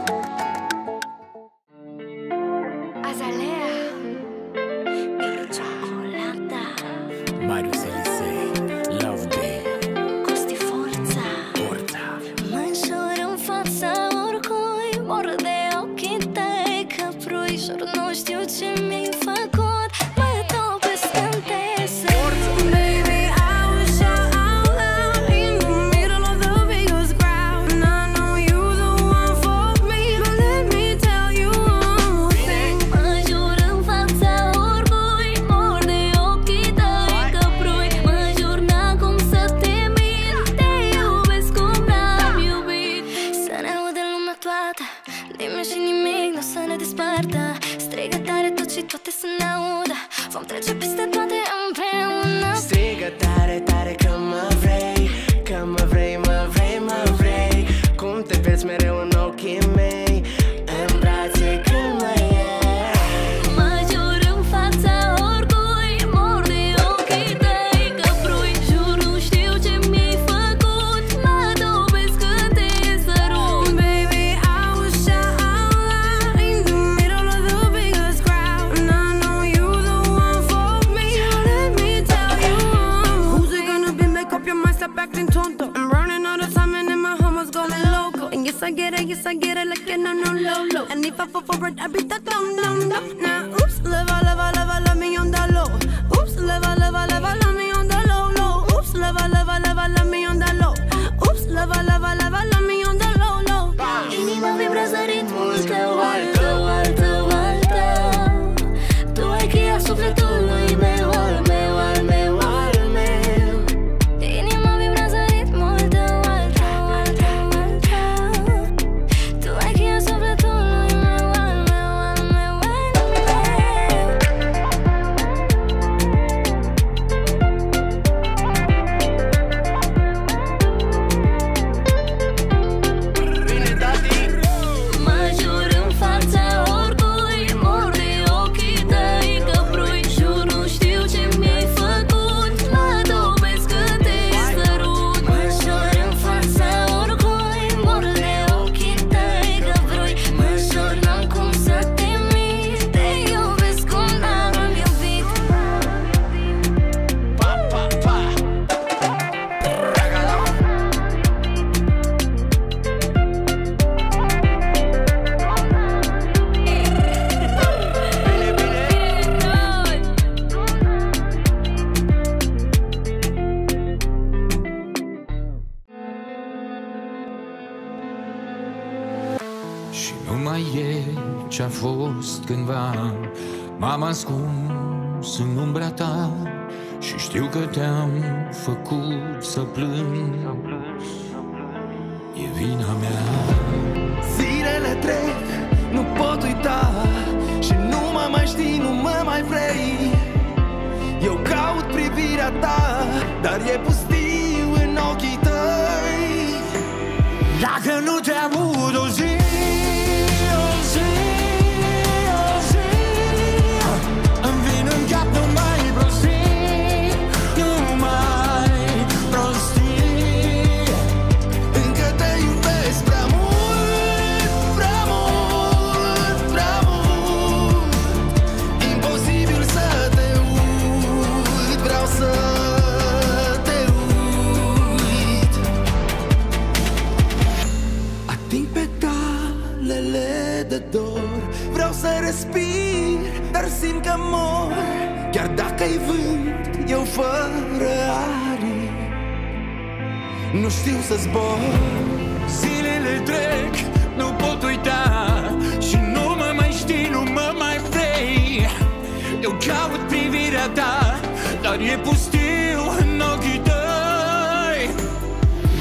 Eu caut privirea ta Dar e pustiu în ochii tăi.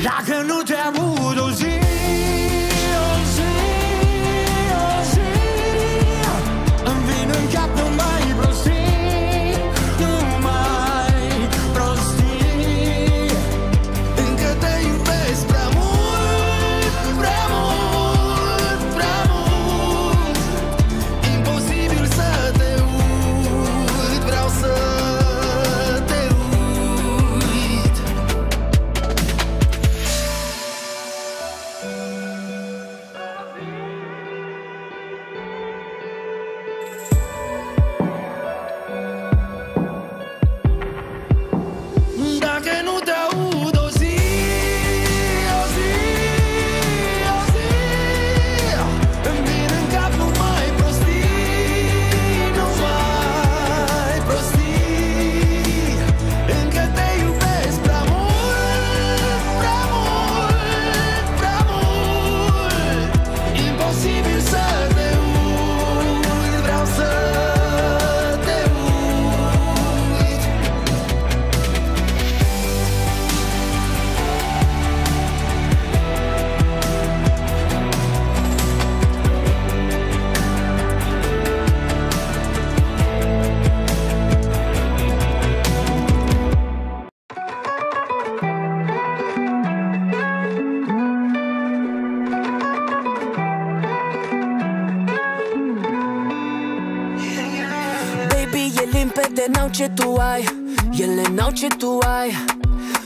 Dacă nu te aud o zi ce tu ai Ele n-au ce tu ai.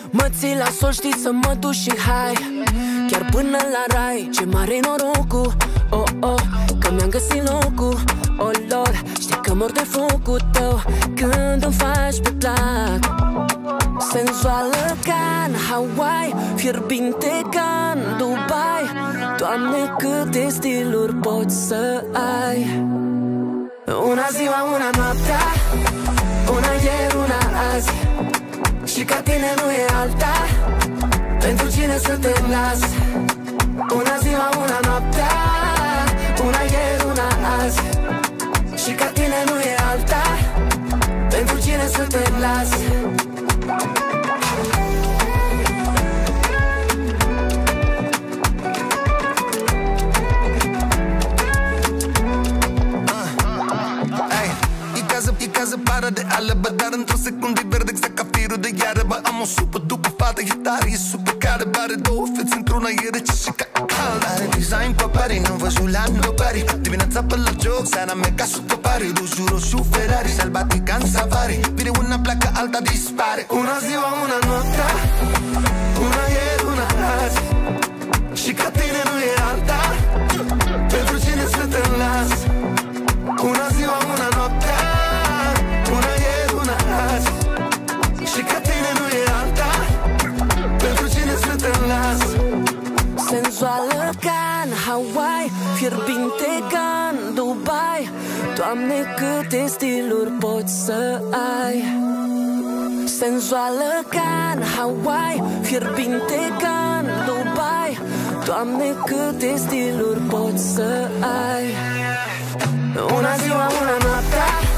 Mă ții la sol, știi să mă duci și hai. Chiar până la rai, ce mare norocul. Oh, oh, că mi-am găsit locul. Oh, lor, știi că mor de focul tău. Când îmi faci pe plac Senzuală ca în Hawaii Fierbinte ca în Dubai. Doamne, câte stiluri poți să ai? Una ziua, una noaptea Una ieri, una azi Și ca tine nu e alta Pentru cine să te las? Una ziua, una noaptea Una ieri, una azi. Și ca tine nu e alta Pentru cine să te las casă, e casă pară de alebă Dar într-o secundă e verde exact ca firul de iară Bă, am o supă după fată, e tare, e super care Bare. Două fețe într-una, e rece și ca cald Are design pe pari, nu văzut la nobody Dimineața pe la joc, seara mega super pare Roșu, roșu, Ferrari, sălbatica în safari. Vine una pleacă, alta dispare. Una ziua, una noaptea Una ieri, una azi. Și ca tine nu e alta Senzuală ca în Hawaii Fierbinte ca în Dubai. Doamne, câte stiluri poți să ai. Senzuală ca în Hawaii Fierbinte ca în Dubai. Doamne, câte stiluri poți să ai. Una ziua, una noaptea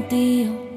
spui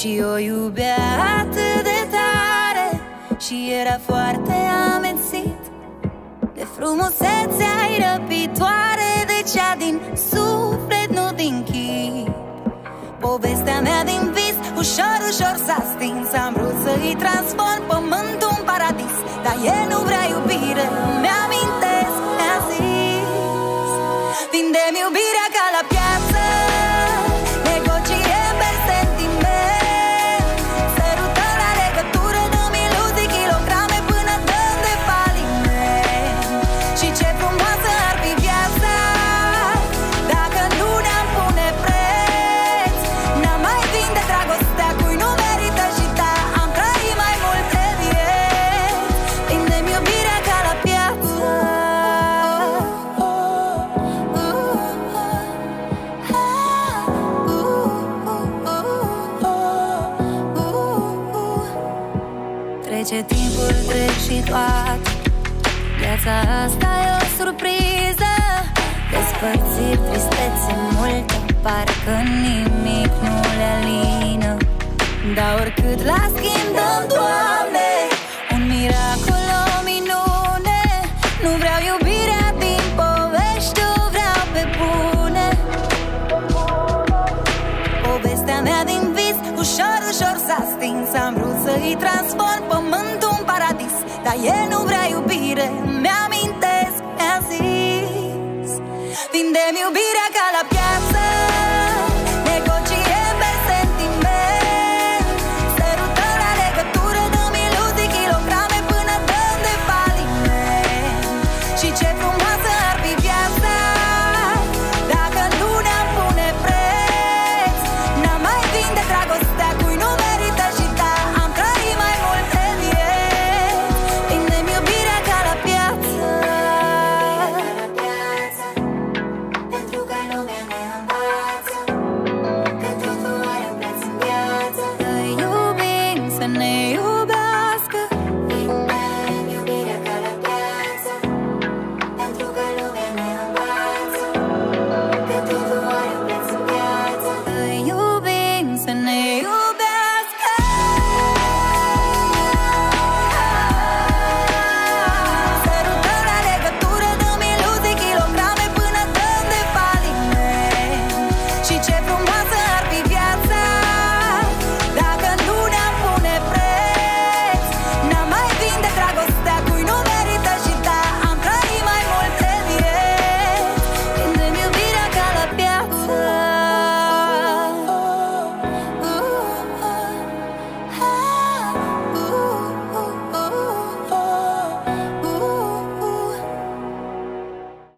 Gucci or you better. viața asta e o surpriză. Despărțiri, tristețe multe Parcă nimic nu le alină. Dar oricât la schimb